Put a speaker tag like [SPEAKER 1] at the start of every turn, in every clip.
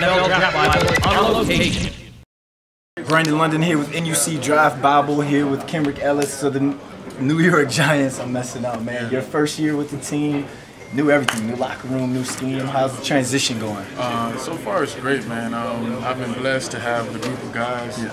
[SPEAKER 1] NFL Draft Bible on location.
[SPEAKER 2] Brandon London here with NUC Draft Bible here with Kenrick Ellis So the New York Giants. I'm messing up, man. Your first year with the team, new everything, new locker room, new scheme. How's the transition going?
[SPEAKER 3] Uh, so far, it's great, man. Um, I've been blessed to have the group of guys, you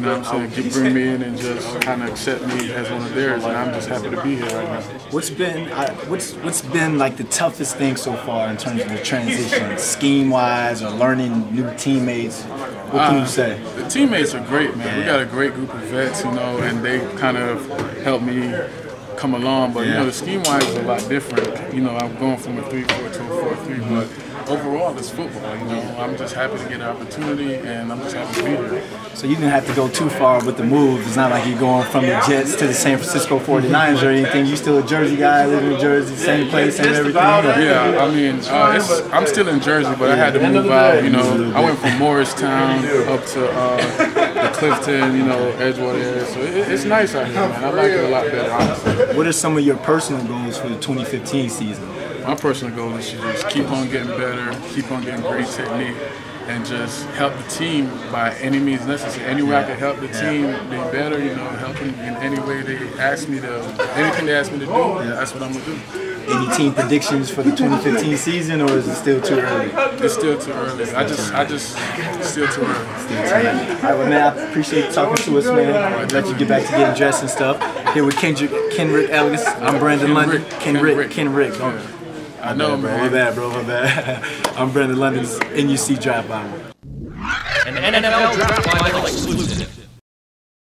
[SPEAKER 3] know what I'm saying, bring me in and just kind of accept me as one of theirs, and I'm just happy to be here right now.
[SPEAKER 2] What's been I, what's what's been like the toughest thing so far in terms of the transition, scheme wise, or learning new teammates? What can
[SPEAKER 3] Uh,
[SPEAKER 2] you say?
[SPEAKER 3] The teammates are great, man. We got a great group of vets, you know, and they kind of helped me come along. But you know, the scheme wise is a lot different. You know, I'm going from a three-four to a four-three, but overall, it's football. You know, I'm just happy to get an opportunity, and I'm just happy to be here.
[SPEAKER 2] So you didn't have to go too far with the move. It's not like you're going from the Jets to the San Francisco 49ers or anything. You still a Jersey guy, living in Jersey, same place, same everything.
[SPEAKER 3] Yeah, I mean, uh, it's, I'm still in Jersey, but I had to move out. You know, I went from Morristown up to uh, the Clifton, you know, Edgewater area. So it, it's nice out here, man. I like it a lot better, honestly.
[SPEAKER 2] What are some of your personal goals for the 2015 season?
[SPEAKER 3] My personal goal is to just keep on getting better, keep on getting great technique, and just help the team by any means necessary. Any way I can help the team be better, you know, help them in any way they ask me to, anything they ask me to do, that's what I'm gonna do.
[SPEAKER 2] Any team predictions for the 2015 season, or is it still too early?
[SPEAKER 3] It's still too early. I just, I just, it's still too early.
[SPEAKER 2] All right, well, man, I appreciate talking to us, man. I'll let you get back to getting dressed and stuff. Here with Kendrick, Kenrick Ellis. I'm Brandon London. Kenrick,
[SPEAKER 3] Kenrick.
[SPEAKER 2] Kenrick.
[SPEAKER 3] I know,
[SPEAKER 2] bro. My
[SPEAKER 3] man.
[SPEAKER 2] bad, bro. My bad. I'm Brandon London's NUC Draft Bible.
[SPEAKER 1] An NFL Draft Bible exclusive.